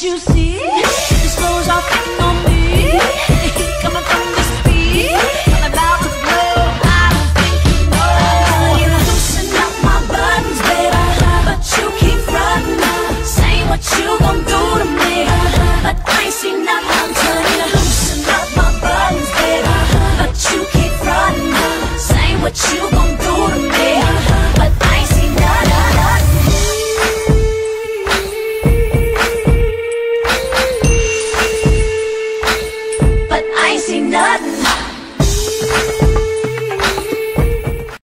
You see? this flows all thinking on me. The heat coming from this beat. I'm about to blow. I don't think you know. You loosen up my buttons, baby. But you keep running. Say what you gon' do to me. But I ain't seen nothing. see nothing.